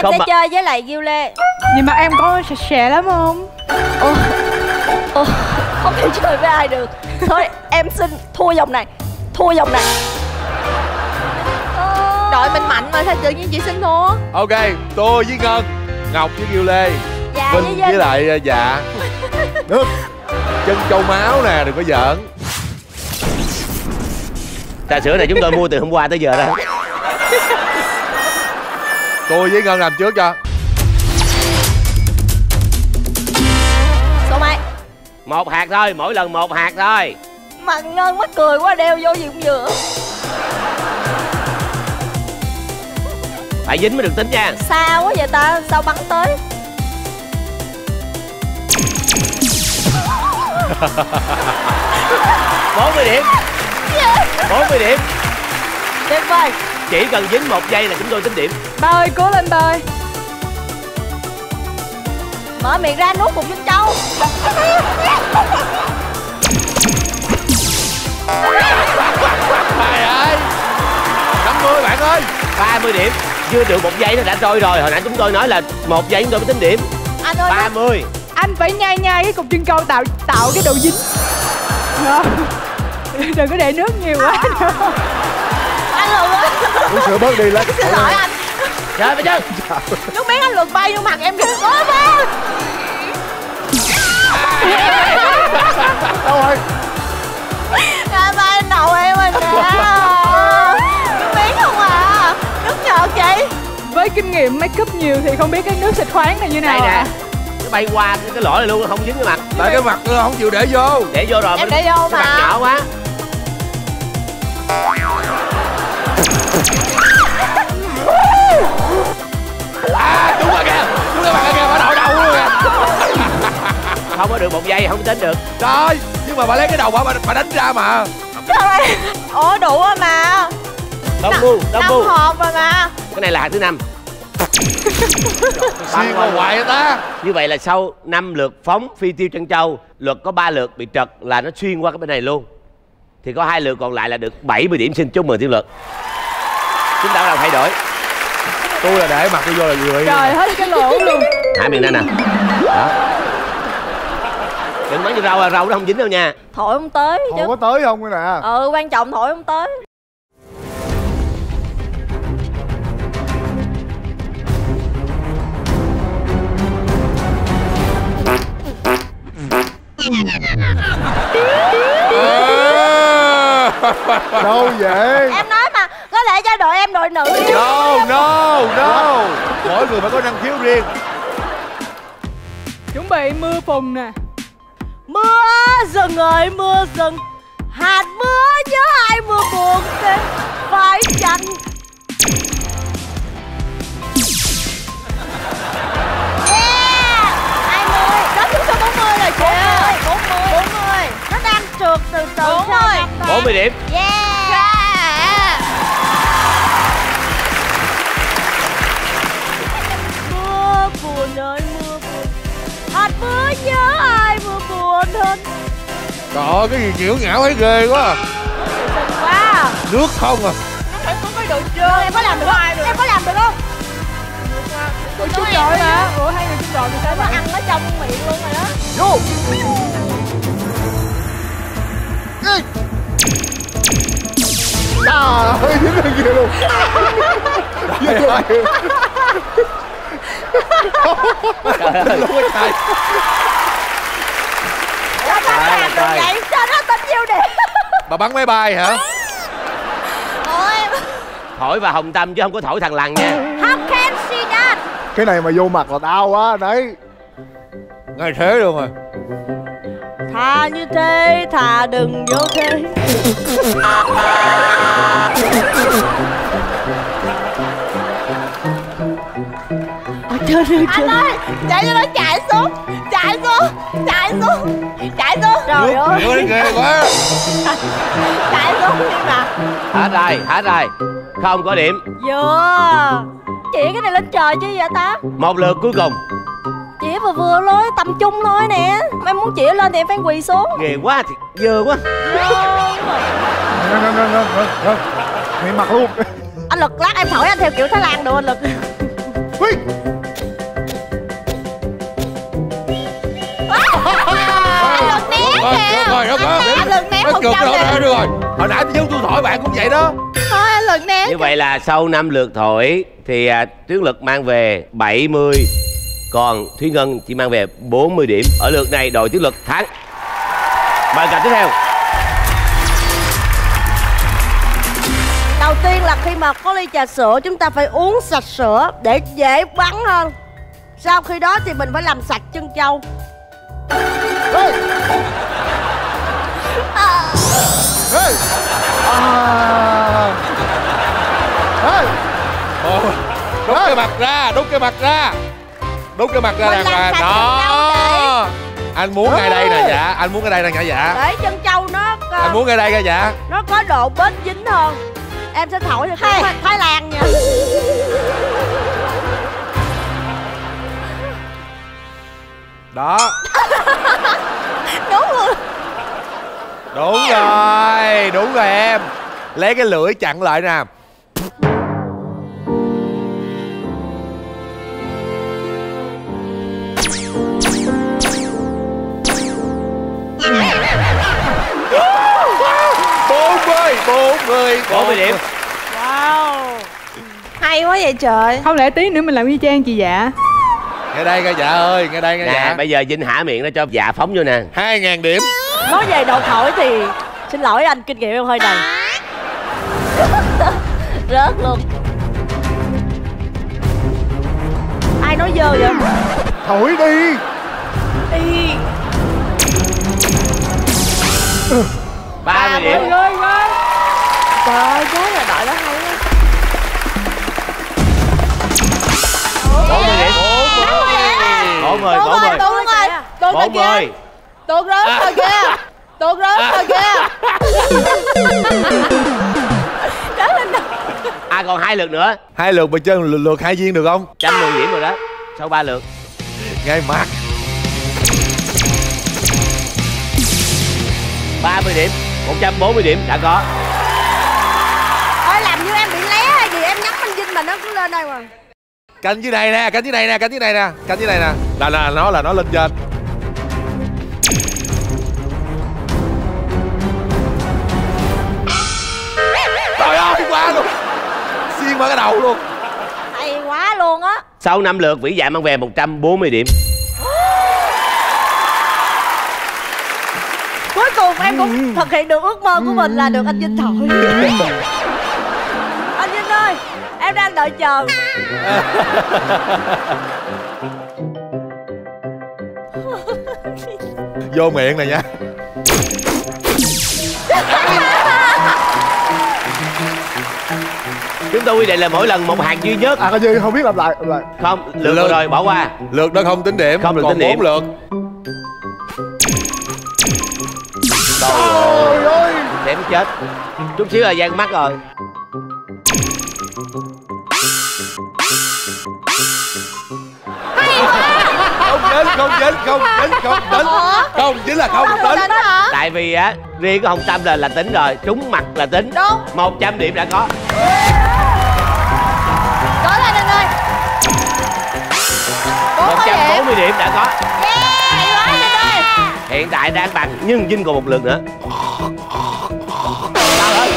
em Không sẽ mà- chơi với lại Ghiu Lê. Nhưng mà em có sạch sẽ lắm không? Ồ, ồ, không thể chơi với ai được. Thôi em xin thua vòng này thua vòng này. Đội mình mạnh mà sao tự nhiên chị xin thua? Ok tôi với ngân ngọc với kiều lê dạ với vinh. với Vinh lại ờ, dạ. Nước chân châu máu nè đừng có giỡn. Trà sữa này chúng tôi mua từ hôm qua tới giờ đó tôi với ngân làm trước cho. Số mấy một hạt thôi mỗi lần một hạt thôi. Mà ngân mắc cười quá đeo vô gì cũng vừa phải dính mới được tính nha. Xa quá vậy ta sao bắn tới? Bốn mươi điểm. Bốn mươi điểm. Tuyệt vời chỉ cần dính một giây là chúng tôi tính điểm. Ba ơi cố lên ba ơi. Mở miệng ra nuốt cục chân trâu. Trời ơi. 50 bạn ơi. 30 điểm. Chưa được một giây nó đã trôi rồi. Hồi nãy chúng tôi nói là một giây chúng tôi mới tính điểm. Anh ơi 30 Anh phải nhai nhai cái cục chân câu tạo tạo cái độ dính. Đừng có để nước nhiều quá. Lượn á uống sữa bớt đi lên xin lỗi anh. Chơi phải chứ nước miếng anh lượn bay vô mặt em kìa. Ôi ba. Đâu rồi? Ra ba anh đầu em rồi nè nước miếng không à. Nước nhọt chị. Với kinh nghiệm make up nhiều thì không biết cái nước xịt khoáng này như nào đây nè. ạ. Nó bay qua cái, cái lỗ này luôn không dính cái mặt. Tại cái mặt không chịu để vô. Để vô rồi em để vô cái mặt mà. nhỏ quá à đúng rồi kìa đúng rồi bạn kìa bà đội đầu luôn kìa. Không có được một giây không tính được trời nhưng mà bà lấy cái đầu bà bà, đánh ra mà trời ủa đủ rồi mà đông bu đông bu hộp rồi mà cái này là hạt thứ năm xuyên mà hoài ta như vậy là sau 5 lượt phóng phi tiêu chân châu luật có 3 lượt bị trật là nó xuyên qua cái bên này luôn. Thì có hai lượt còn lại là được 70 điểm xin chúc mừng tiêu luật chúng ta bắt đầu thay đổi tôi là để mặt tôi vô là vừa Trời hết cái lỗ luôn. Hạ miệng ra nè. Đó. Đừng bắn vô rau à, rau nó không dính đâu nha. Thổi không tới chứ. Không có tới không cái nè. Ừ quan trọng thổi không tới. Đâu vậy em nói mà có thể cho đội em đội nữ đi. no no no mỗi người phải có năng khiếu riêng. Chuẩn bị mưa phùn nè. Mưa rừng ơi mưa rừng hạt mưa nhớ hai mưa buồn đêm phải chăng? Yeah! 20 Đó chúng số 40 rồi chị ơi. 40 40 Nó đang trượt từ từ 40 40 điểm. Yeah Hạt mưa nhớ ai mưa buồn hơn. Trời ơi cái gì nhiễu ngảo thấy ghê quá à. Đừng quá nước không à. Phải có cái đồ chơi. Em có làm được không? Em có làm được không? Ủa chung đội mà Ủa hai người chung đội thì sao Nó ăn nó trong miệng luôn rồi đó. Vô Trời. Ơi, dính lên kia luôn. Dính lên kia trời ơi luôn cái trời Sao Trời làm được vậy? Sao nó tính nhiêu điểm? Bà bắn máy bay hả? Ôi thổi và hồng tâm chứ không có thổi thằng lằn nha How can she that? Cái này mà vô mặt là đau quá đấy Ngay thế luôn rồi Thà như thế, thà đừng vô thế Anh ơi, chạy cho nó chạy xuống Chạy xuống, chạy xuống Chạy xuống Trời ơi, ghê quá. Chạy xuống. Đi mà hết rồi hết rồi không có điểm. Vừa Chỉ cái này lên trời chứ vậy ta? Một lượt cuối cùng. Chỉ vừa vừa thôi, tầm trung thôi nè. Em muốn chỉ lên thì em phải quỳ xuống. Ghê quá thì dơ quá. Ngân, ngân, ngân Ngay mặt luôn. Anh Lực lát em thổi anh theo kiểu Thái Lan được anh. Lực Rồi, được rồi. Anh lực ném Nó rồi, nè được rồi. Hồi nãy tôi tôi thổi bạn cũng vậy đó. Thôi anh lực ném Như vậy là sau 5 lượt thổi thì à, Tuyến Lực mang về 70 Còn Thúy Ngân chỉ mang về 40 điểm Ở lượt này đội Tuyến Lực thắng Mời cặp tiếp theo Đầu tiên là khi mà có ly trà sữa Chúng ta phải uống sạch sữa Để dễ bắn hơn Sau khi đó thì mình phải làm sạch chân Ê. Ê. À. Ê. Ồ, đút cái mặt ra đút cái mặt ra. Đút cái mặt ra đàng hoàng. đó. anh muốn ngay đây nè dạ. Anh muốn ngay đây nè nhỏ dạ. Để chân trâu nó có- anh muốn ngay đây nè dạ. Nó có độ bết dính hơn. Em sẽ thổi cho hey. Thái Lan nha. Đó. Đúng đúng rồi đúng rồi em. Lấy cái lưỡi chặn lại nè. Bốn mươi bốn mươi 40 điểm. Wow. Hay quá vậy trời. Không lẽ tí nữa mình làm y chang chị dạ? Ngay đây nghe dạ ơi ngay đây nghe Nè dạ. bây giờ Vinh hả miệng nó cho dạ phóng vô nè. Hai ngàn điểm Nói về độ thổi thì Xin lỗi anh kinh nghiệm em hơi đầy. Rớt luôn. Ai nói dơ vậy? Thổi đi. Đi. 30 điểm. Ơi ơi ơi Trời ơi, chết là đội đó hay quá 40 điểm. 40 Tuột 40 rồi, tuột rồi Tuột rồi kìa 40 Tuột rớt rồi kìa. Tuột rớt rồi kìa. Trở lên đâu À còn hai lượt nữa. Hai lượt mà chơi lượt, lượt hai viên được không? 110 điểm rồi đó. Sau 3 lượt. Ngay mặt 30 điểm 140 điểm đã có. Thôi làm như em bị lé hay gì Em nhắm anh Vinh mà nó cứ lên đây mà. Canh dưới này nè canh dưới này nè canh dưới này nè canh dưới này nè. Là là nó là nó lên trên qua cái đầu luôn. Hay quá luôn á. Sau 5 lượt Vĩ Dạ mang về 140 điểm. Cuối cùng em cũng thực hiện được ước mơ của mình là được anh Vinh thổi. Anh Vinh ơi Em đang đợi chờ. Vô miệng này nha Chúng tôi quy định là mỗi lần một hạt duy nhất. À cái gì không biết làm lại, làm lại. Không, lượt Lượt. rồi bỏ qua. Lượt đó không tính điểm Không được còn tính điểm. bốn lượt. Trời ơi. Đếm chết. Chút xíu là gian mắt rồi. Không dính không dính không dính không tính không dính là không tính. Tính. Hả? Tại vì á Riêng cái hồng tâm là là tính rồi Trúng mặt là tính. Đúng. 100 điểm đã có 140 điểm đã có. Yeah quá ơi Hiện tại đang bằng Nhưng Vinh còn một lượt nữa. Sao hết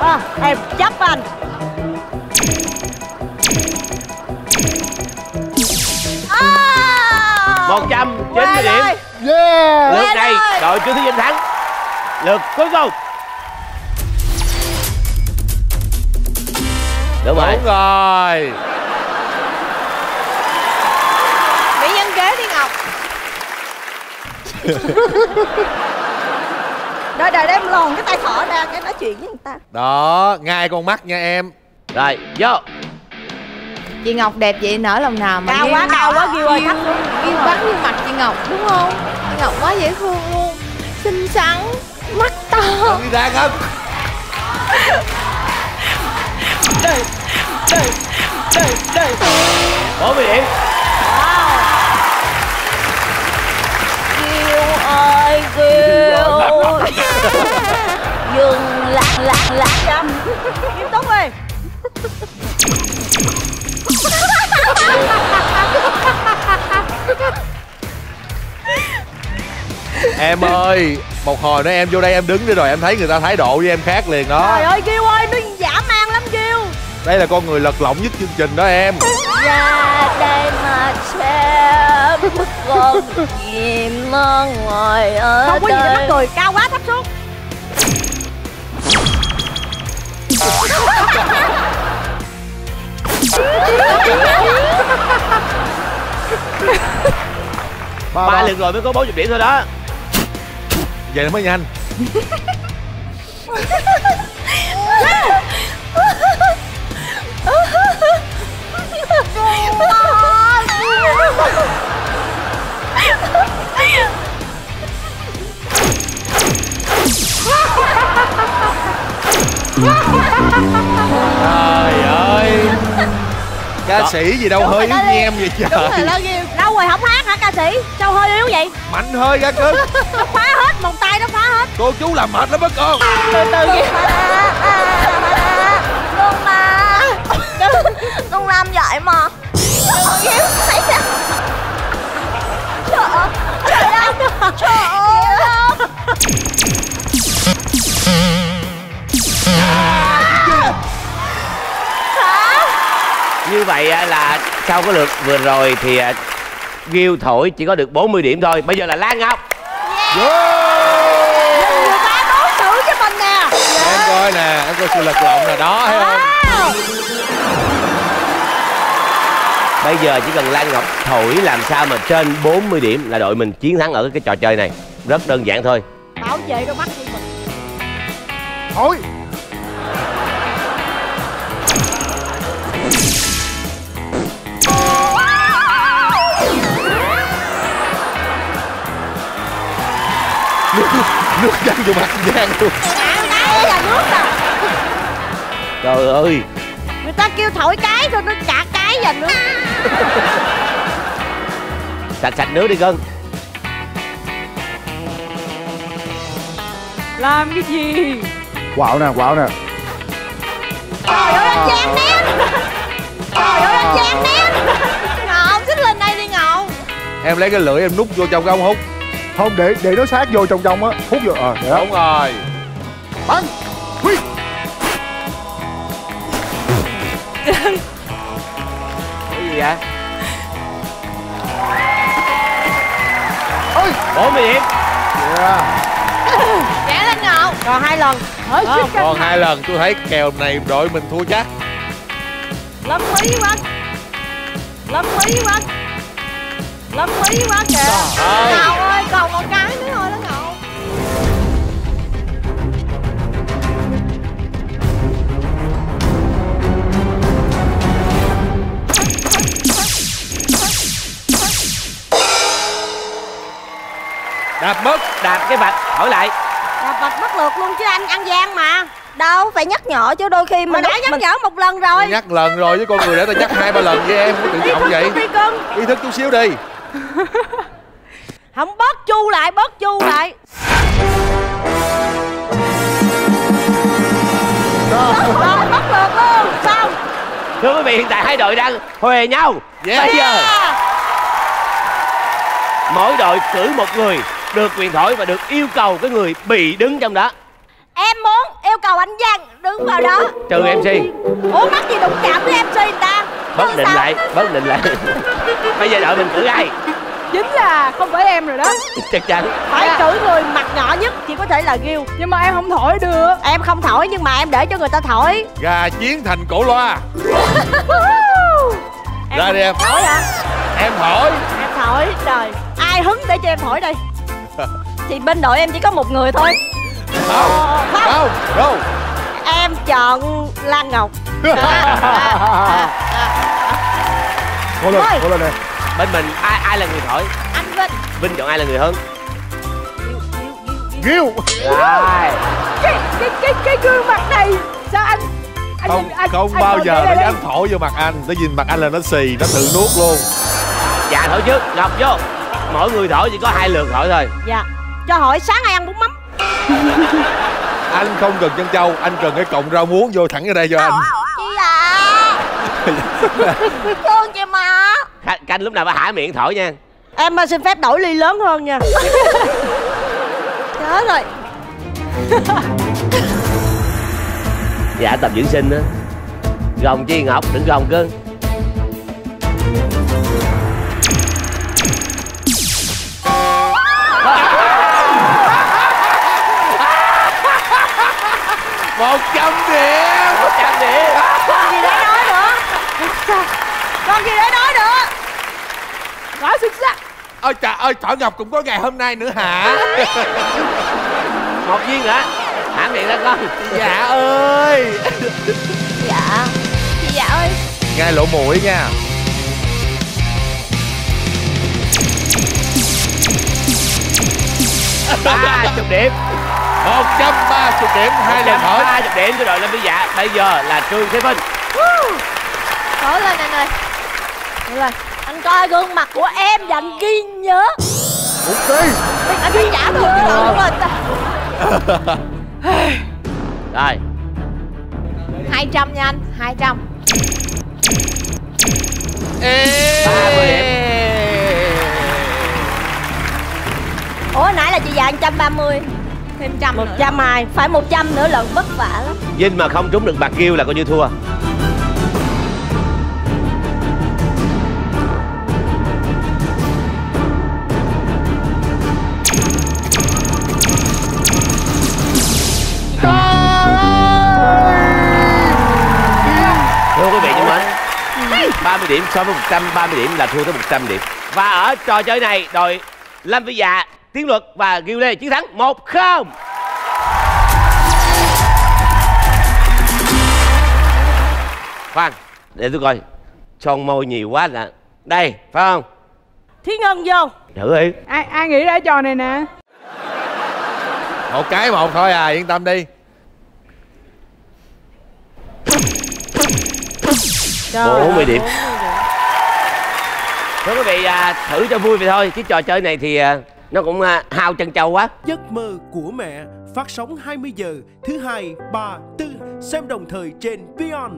à, Em chấp anh. À, 190 Quên điểm. Rồi. Yeah. Lượt Quên này rồi. đội Trương Thế Vinh thắng. Lượt cuối cùng. Đúng rồi. Đúng rồi. Mỹ Đợi đợi em lòn cái tay thỏ ra Cái nói chuyện với người ta. Đó ngay con mắt nha em. Rồi vô. Chị Ngọc đẹp vậy nở lòng nào mà Cao quá, cao quá, Ghiêu ơi, thắt xuống. Ghiêu bắn vô mặt chị Ngọc đúng không? Chị Ngọc quá dễ thương. Luôn Xinh xắn Mắt to. Đi ra không? Đây Đây Đây Đây. 40 điểm ai kêu dừng lạc lạc lạc dâm nghiêm túc đi em ơi một hồi nữa em vô đây em đứng đi rồi em thấy người ta thái độ với em khác liền đó. Trời ơi kêu ơi nó giả man lắm kêu đây là con người lật lỏng nhất chương trình đó em. Dạ đây mà ờ, con chim nó ngồi ở không có gì để mắc cười cao quá thấp xuống. Ba ba ba lượt rồi mới có 40 điểm thôi đó. Vậy mới nhanh trời ơi. Ca sĩ gì đâu Đúng hơi yếu nhem vậy đúng rồi trời đó đâu rồi không hát hả ca sĩ? Sao hơi yếu vậy? Mạnh hơi ra cưng nó phá hết một tay nó phá hết. Cô chú làm mệt lắm á con. Từ từ Gil con ma con làm vậy mà. Thấy chưa trời ơi. Trời ơi. Trời ơi như vậy á, là sau cái lượt vừa rồi thì Gil thổi chỉ có được 40 điểm thôi. Bây giờ là Lan Ngọc. Người ta đối xử với mình nè. Em coi nè em coi sự lật lọng nè đó thấy không? Bây giờ chỉ cần Lan Ngọc thổi làm sao mà trên 40 điểm là đội mình chiến thắng ở cái trò chơi này. Rất đơn giản thôi. Bảo vệ đôi mắt của mình. Thôi nước văng vô mặt Giang luôn. Đây là nước à trời ơi. Người ta kêu thổi cái thôi nó cả cái vào nước sạch sạch nước đi cưng làm cái gì? Quạo nè quạo nè. Trời ơi anh giang ném. Trời ơi anh giang ném. Ngọc xích lên đây đi ngọc em lấy cái lưỡi em nút vô trong cái ống hút không để để nó sát vô trong trong á. Hút vô ờ để đó. Đúng rồi. Bắn. Huy. Cái gì vậy? Ơi 40 điểm yeah. Trẻ lên ngầu còn hai lần. Không. suýt còn hai lần. Tôi thấy kèo này đội mình thua chắc. Lâm quý quá lâm quý quá lâm quý quá kìa. Ơi còn một cái nữa thôi đó ngọc đạp mất đạp cái vạch hỏi lại. Là bạch mất lượt luôn chứ anh ăn gian mà. Đâu phải nhắc nhở chứ đôi khi mà mình đã nhắc mình nhở một lần rồi. Nhắc lần rồi với con người để tao nhắc hai ba lần với em có tự trọng vậy. đi cưng. Ý thức chút xíu đi không bớt chu lại bớt chu lại. Rồi mất lượt luôn xong thưa quý vị hiện tại hai đội đang huề nhau. Yeah. bây giờ mỗi đội cử một người được quyền thổi và được yêu cầu cái người bị đứng trong đó. Em muốn yêu cầu anh Giang đứng vào đó. Trừ mc ủa mắc gì đụng chạm với MC người ta? Bất định sao? lại bất định lại. Bây giờ đội mình cử ai chính là không phải em rồi đó. Chắc chắn phải cử người mặt nhỏ nhất chỉ có thể là Gil nhưng mà em không thổi được. Em không thổi nhưng mà em để cho người ta thổi. Gà chiến thành cổ loa. Em Ra không đi em. thổi hả? Em thổi em thổi. Trời. Ai hứng để cho em thổi đây? Thì bên đội em chỉ có một người thôi. Không. Không. Không. Đâu? Em chọn Lan Ngọc cố lên cố lên nè bên mình ai ai là người thổi? Anh Vinh. Vinh chọn ai là người hơn? Ghiêu. Rồi. Cái cái cái cái gương mặt này sao anh anh không anh, không anh bao giờ nó dám thổi vô mặt anh. Nó nhìn mặt anh là nó xì nó tự nuốt luôn. Dạ thổi trước. Ngọc vô. Mỗi người thổi chỉ có hai lượt thổi thôi. Dạ. Cho hỏi sáng nay ăn bún mắm? Anh không cần chân trâu anh cần cái cọng rau muống vô thẳng ở đây cho anh. Chị à Thương chị canh lúc nào phải hả miệng thổi nha. Em ờ, xin phép đổi ly lớn hơn nha. Chết rồi. Dạ tập dưỡng sinh á gồng chi ngọc đừng gồng cưng một trăm điểm. Một trăm điểm. Còn gì để nói nữa Còn gì để nói nữa? Quá xuất sắc ôi trời ơi thỏ ngọc cũng có ngày hôm nay nữa hả? Một viên hả? Hãm miệng ra con dạ ơi. Dạ. Dạ ơi. Ngay lỗ mũi nha. Ba chục điểm. Một trăm ba mươi điểm hai lần hỏi ba chục điểm cho đội lâm vĩ dạ. Bây giờ là trương thế vinh. Cố lên anh ơi Cố lên Anh coi gương mặt của em và anh ghi nhớ. Ok Anh ghi giả thôi Đúng rồi. Ta rồi. 200 nha anh 200 ba mươi điểm. Ủa nãy là chị dạy 130 Thêm trăm nữa. 100 ai Phải 100 nữa lần vất vả lắm. Vinh mà không trúng được bạc kêu là coi như thua 30 điểm so với 130 điểm là thua tới 100 điểm. Và ở trò chơi này đội Lâm Vĩ Dạ Tiến Luật và Ghiêu Lê chiến thắng 1-0 Khoan để tôi coi. Son môi nhiều quá nè. Đây phải không? Thí Ngân vô. Thử đi. Ai ai nghĩ ra trò này nè? Một cái một thôi à yên tâm đi bốn mươi điểm. thưa quý vị à, thử cho vui vậy thôi. Chứ trò chơi này thì à, nó cũng à, hao chân châu quá. Giấc mơ của mẹ phát sóng 20 giờ thứ hai, ba, tư xem đồng thời trên Beyond